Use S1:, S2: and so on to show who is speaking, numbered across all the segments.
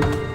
S1: thank you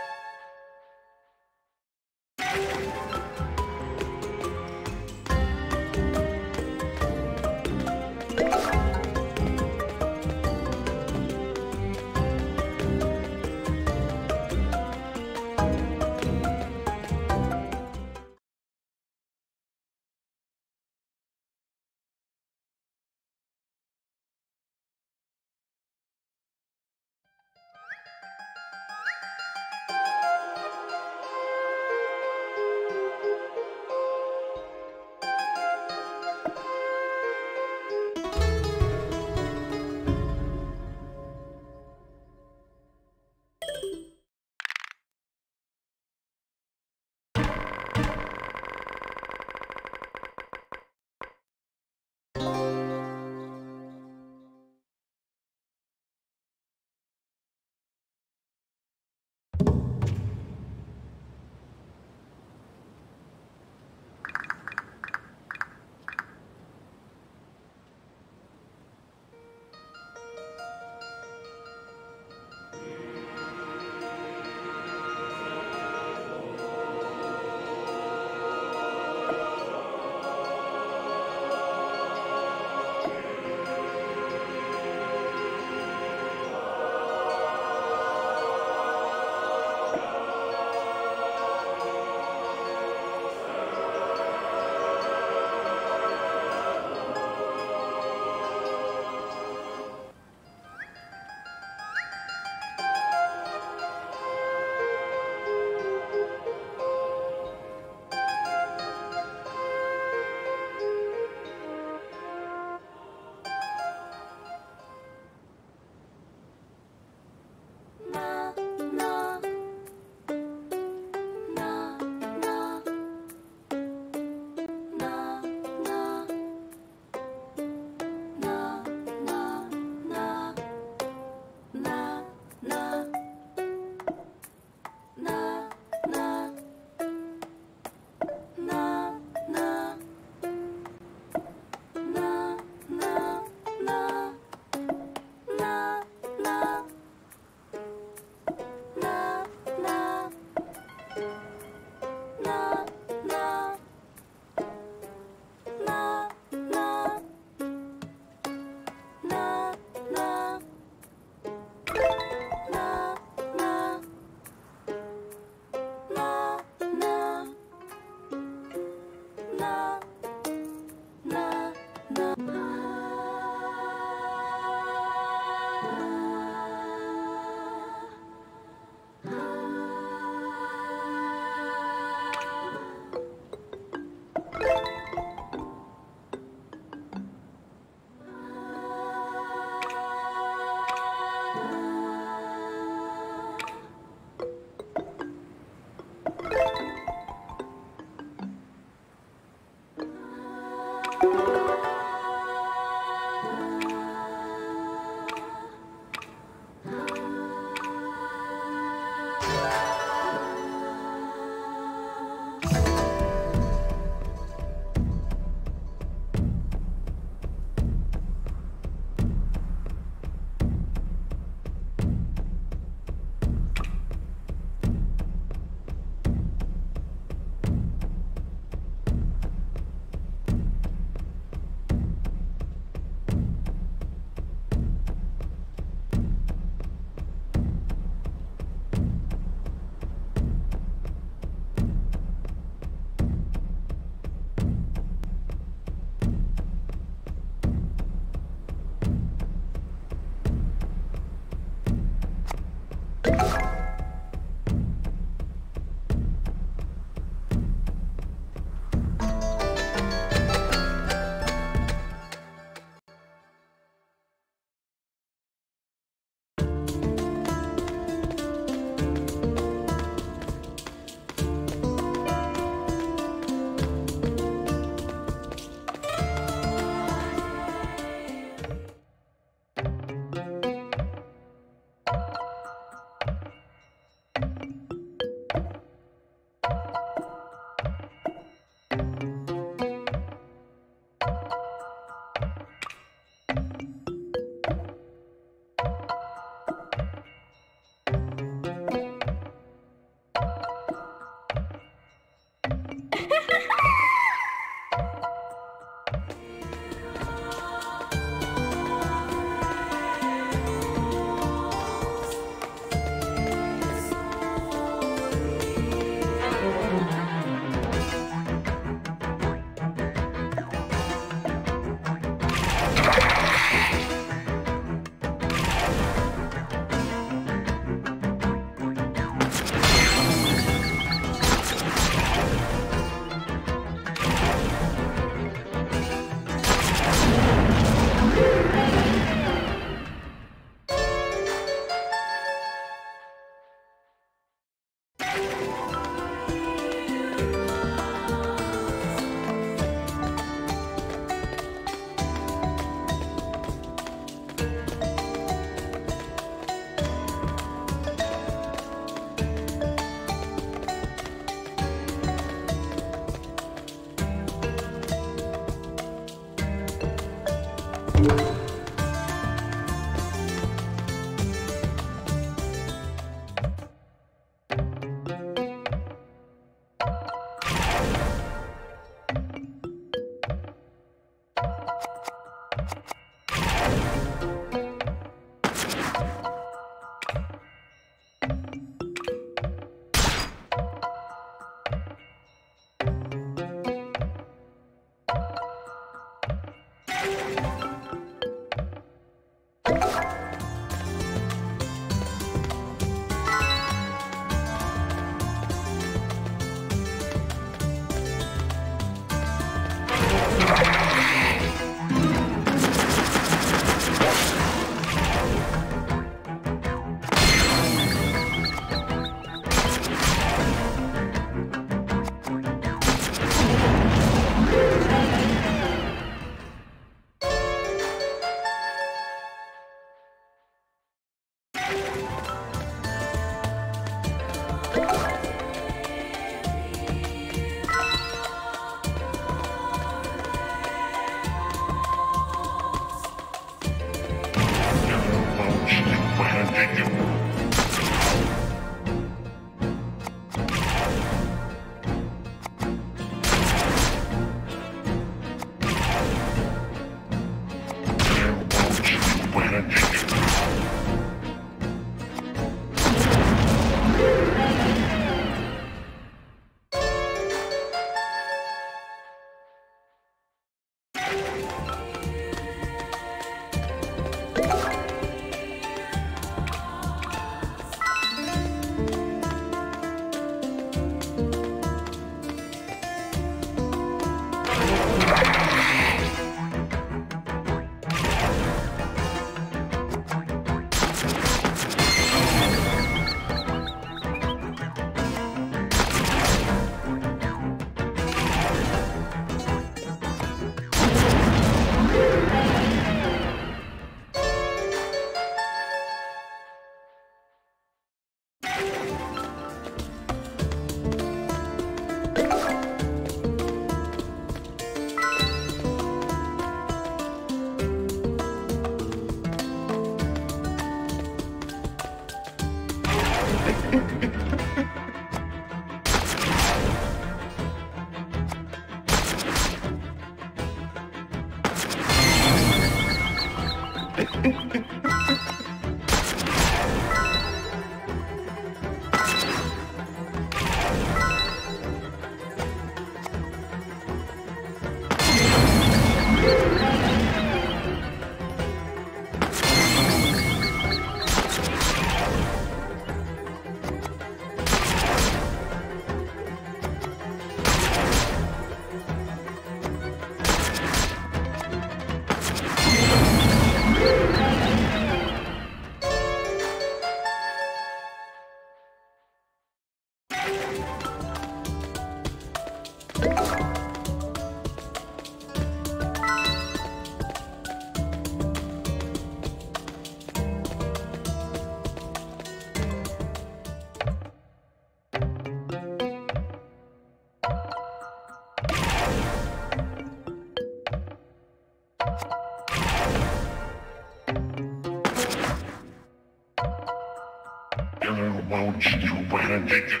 S1: Thank you.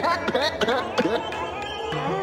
S1: Ha ha ha!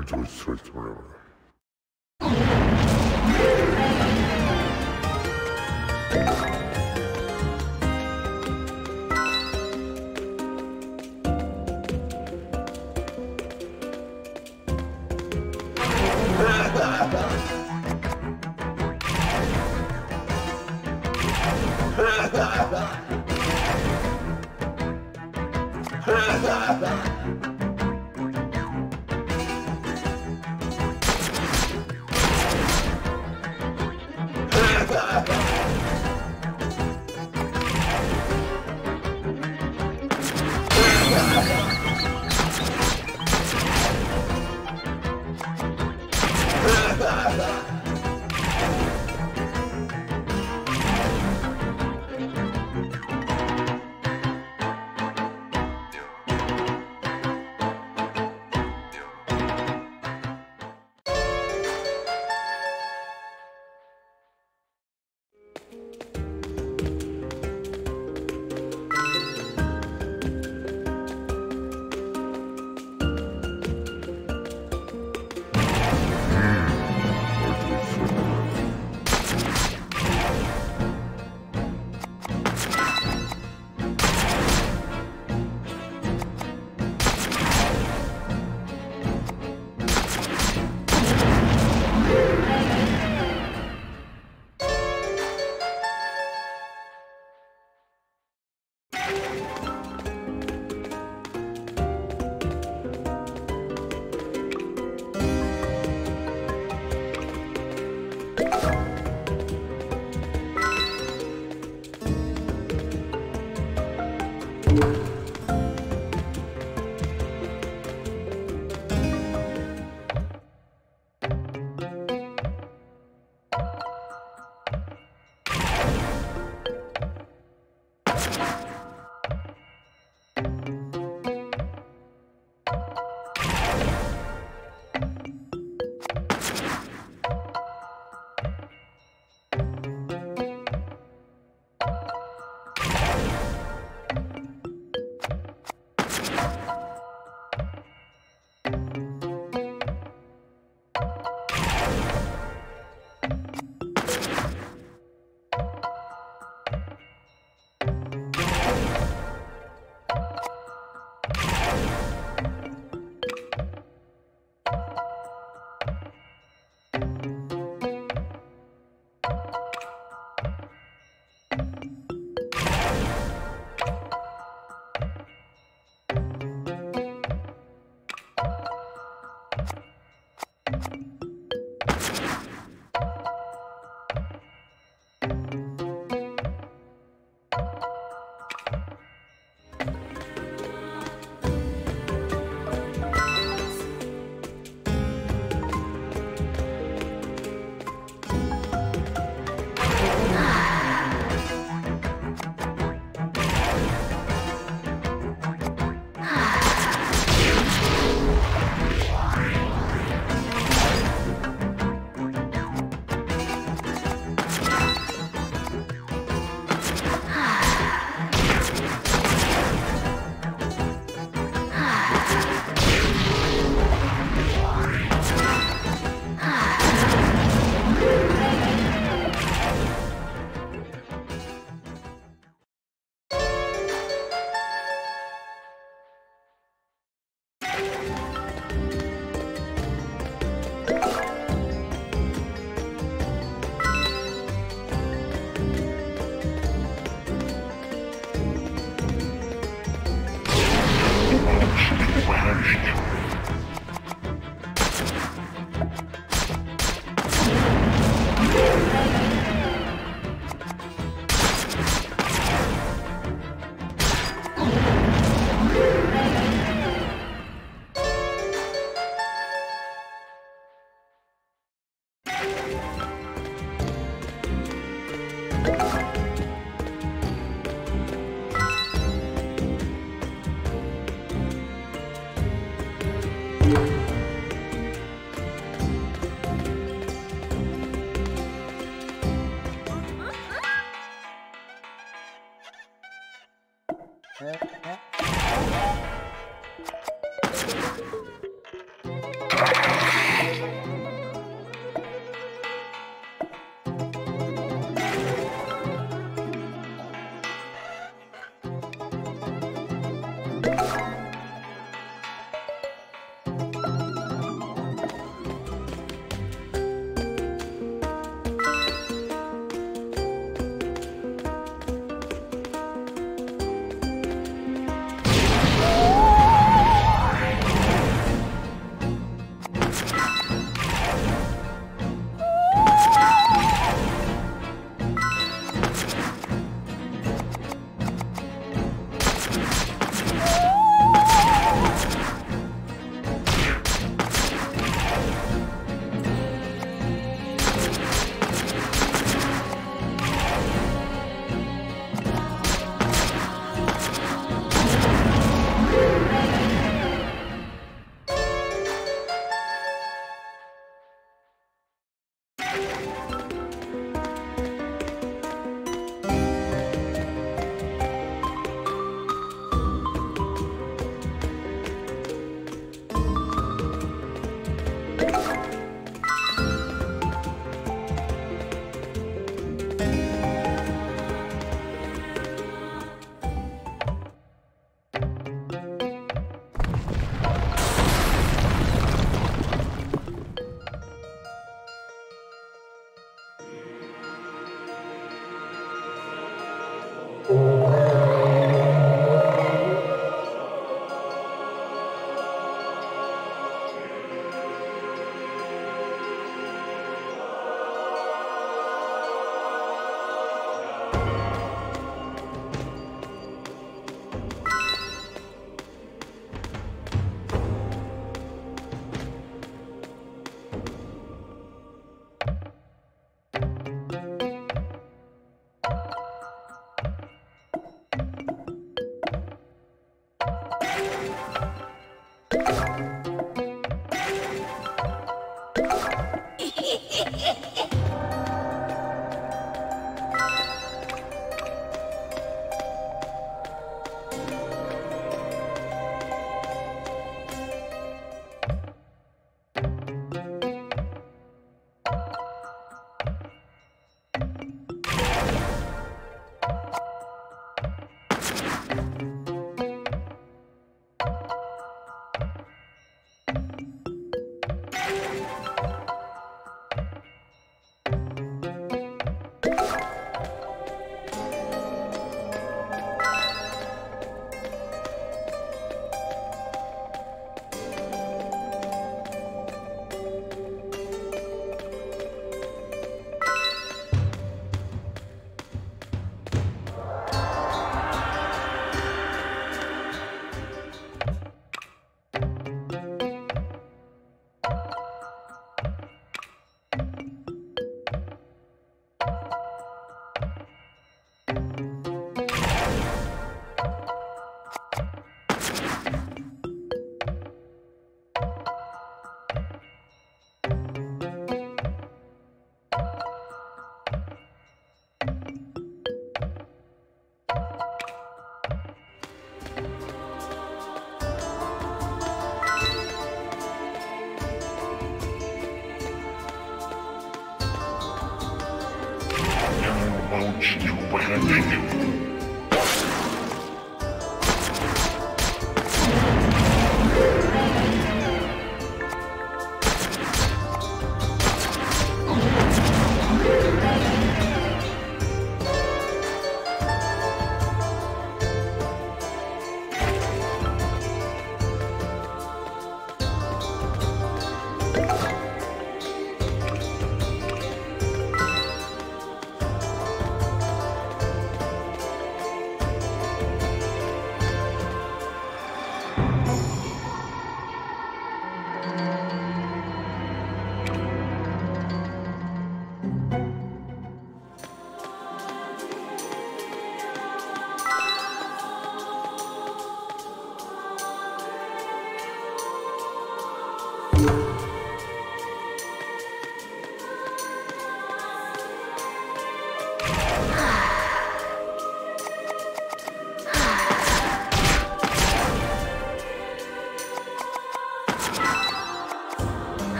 S1: or Joyce Trace, whatever.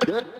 S1: Good.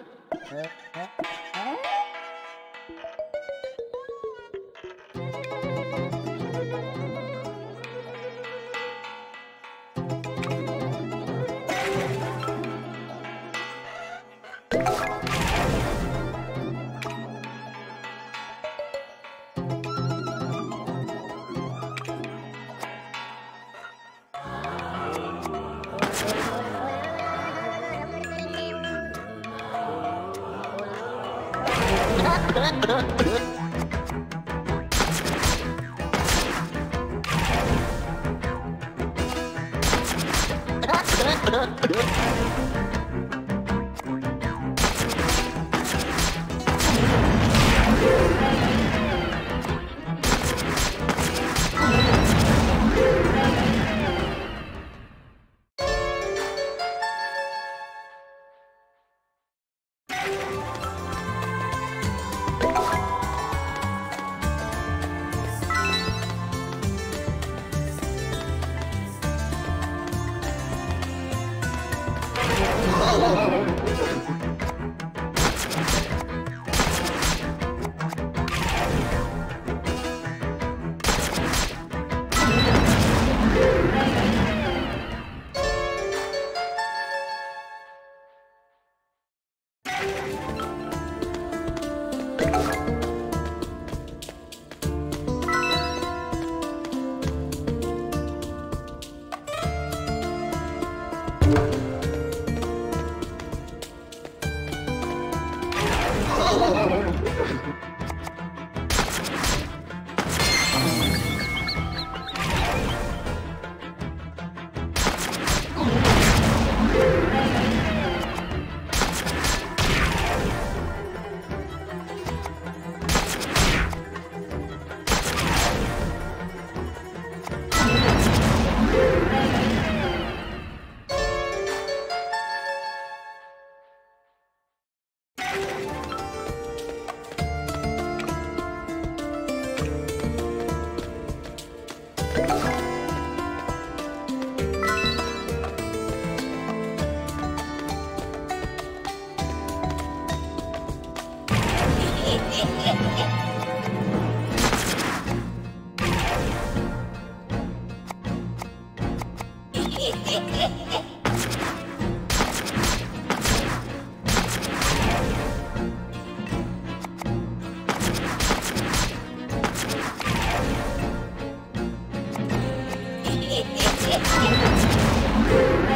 S1: Shit!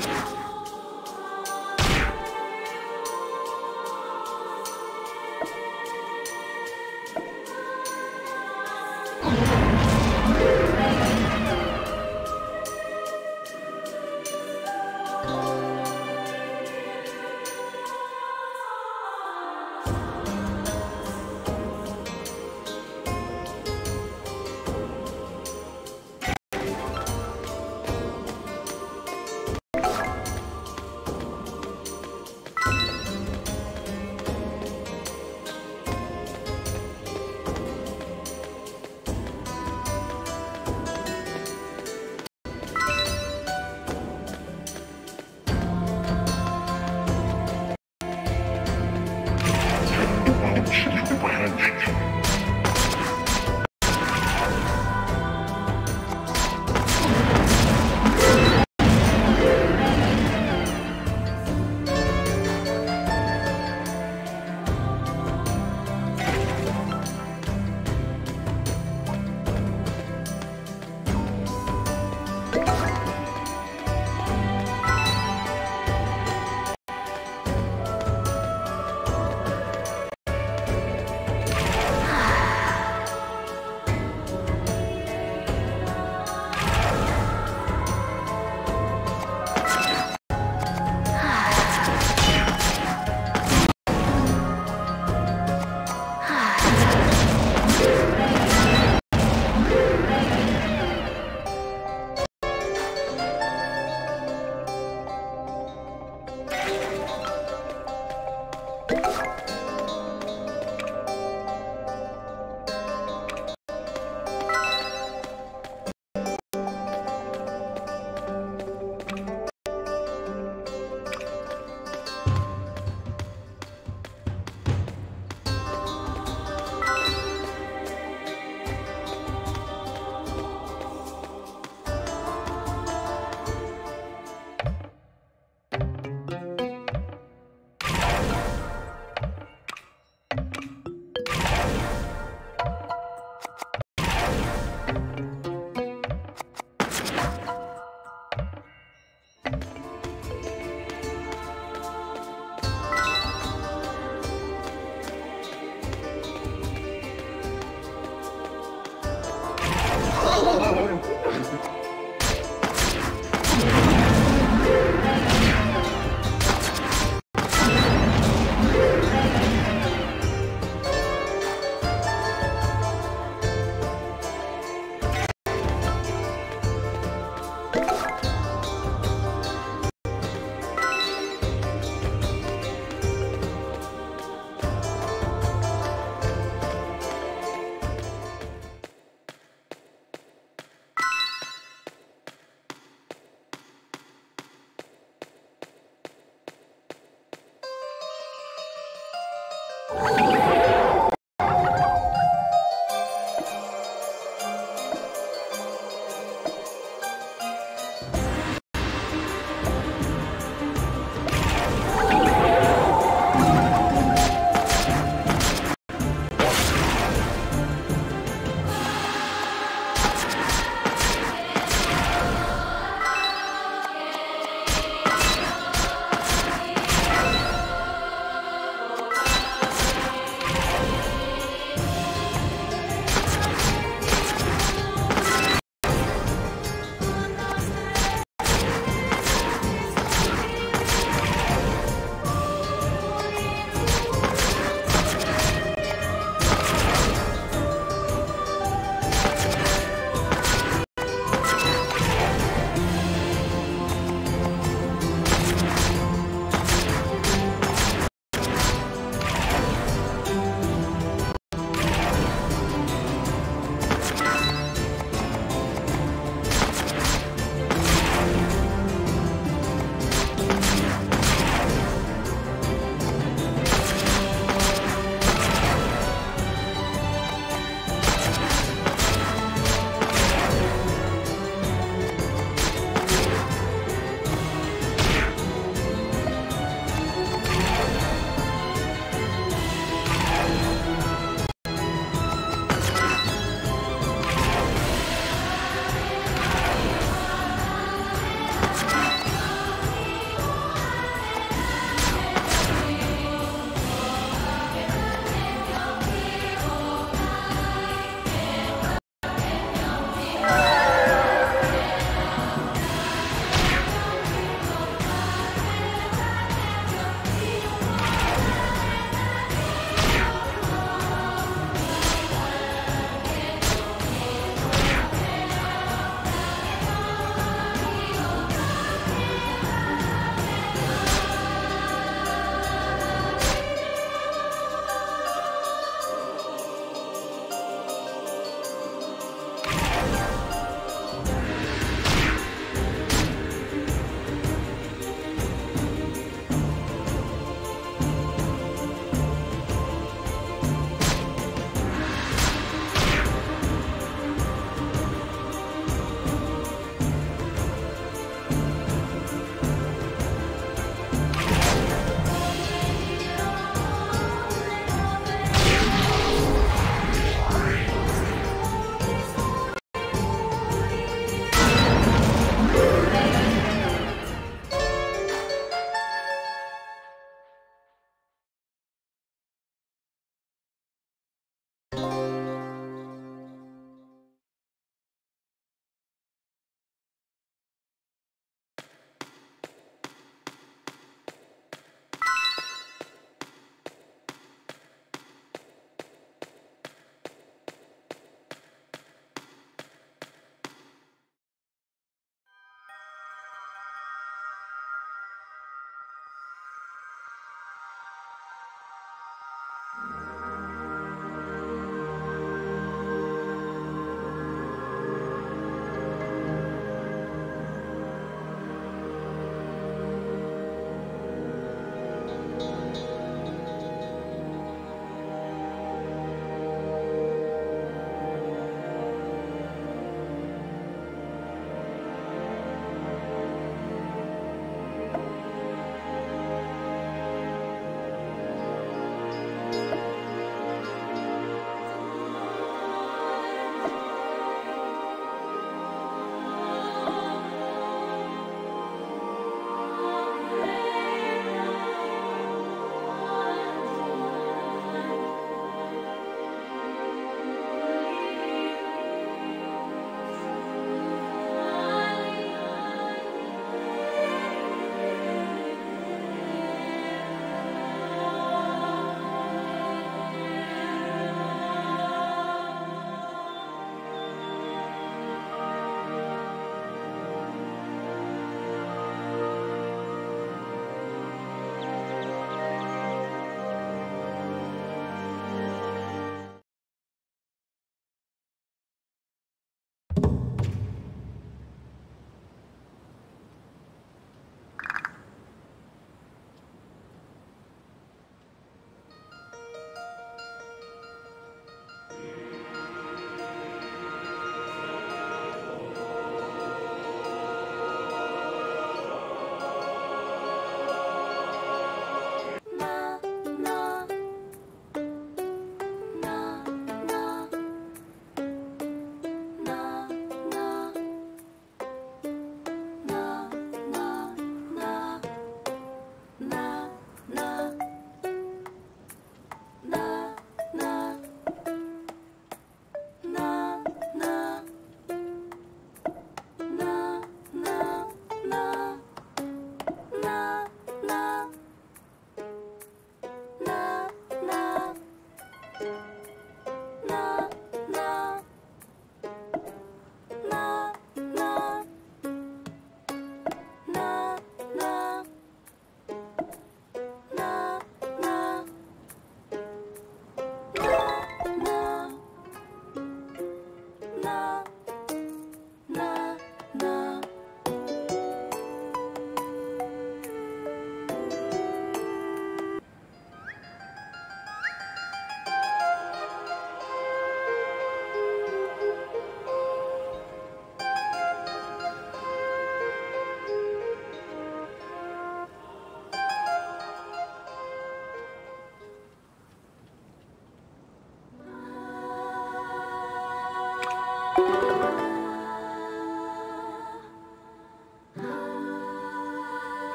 S1: Thank you.